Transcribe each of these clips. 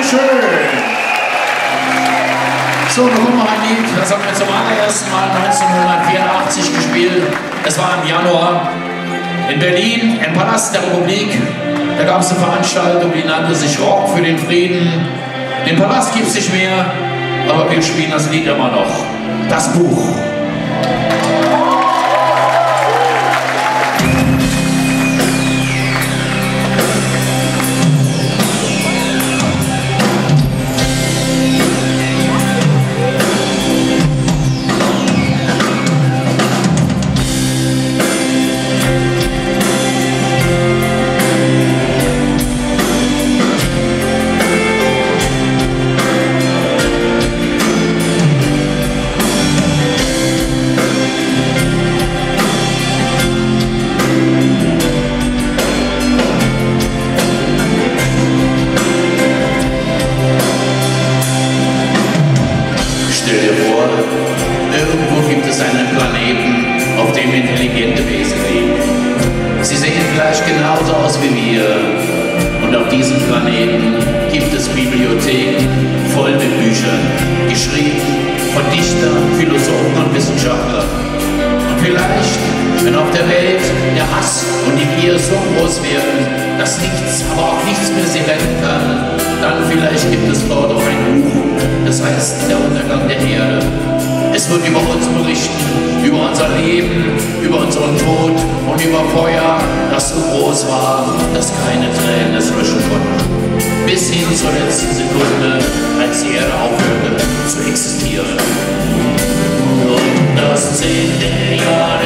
Dankeschön. So, noch mal ein Lied, das haben wir zum allerersten Mal 1984 gespielt. Es war im Januar in Berlin, im Palast der Republik. Da gab es eine Veranstaltung, die nannte sich Rock für den Frieden. Den Palast gibt es nicht mehr, aber wir spielen das Lied immer noch. Das Buch. Stell dir vor, irgendwo gibt es einen Planeten, auf dem intelligente Wesen leben. Sie sehen vielleicht genauso aus wie wir. Und auf diesem Planeten gibt es Bibliotheken voll mit Büchern, geschrieben von Dichtern, Philosophen und Wissenschaftlern. Und vielleicht, wenn auf der Welt der Hass und die Gier so groß werden, dass nichts, aber auch nichts mehr sie retten kann, dann vielleicht gibt es dort auch ein Buch, das heißt der Untergang der Erde. Es wird über uns berichten, über unser Leben, über unseren Tod und über Feuer, das so groß war, dass keine Tränen es löschen konnten. Bis hin zur letzten Sekunde, als die Erde aufhörte zu existieren. Und das zehnte Jahr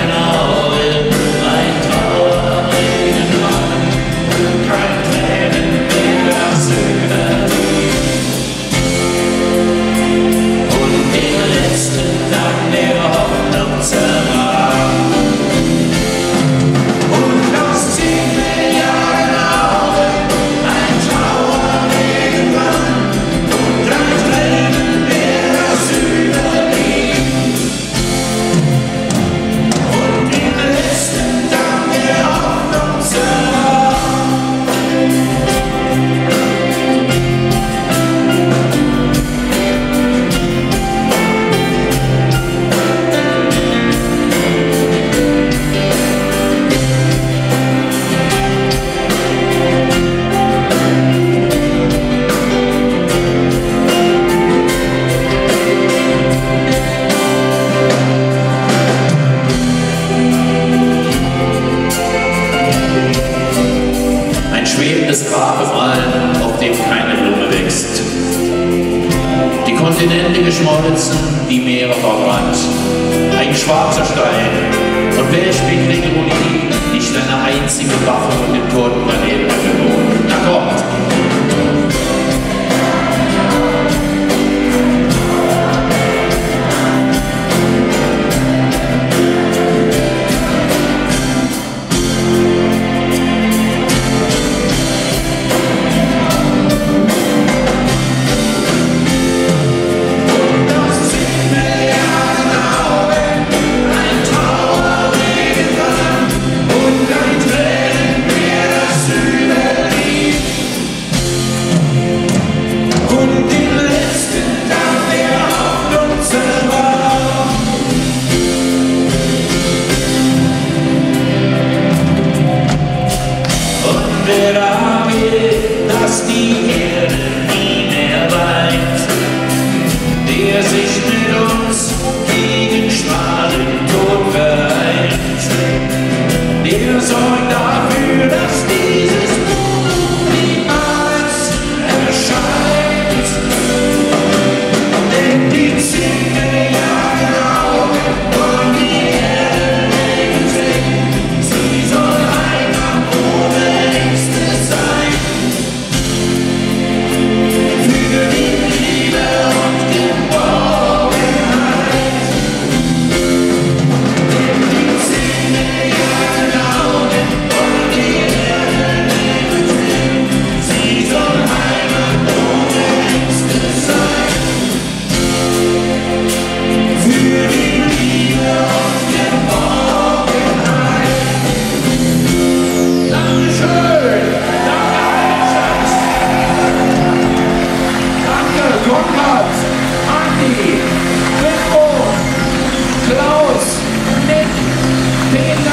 geschmolzen, die Meere verbrannt. Ein schwarzer Stein, und welch Bedrängung liegt, nicht eine einzige Waffe von dem Toten as estrelas Baby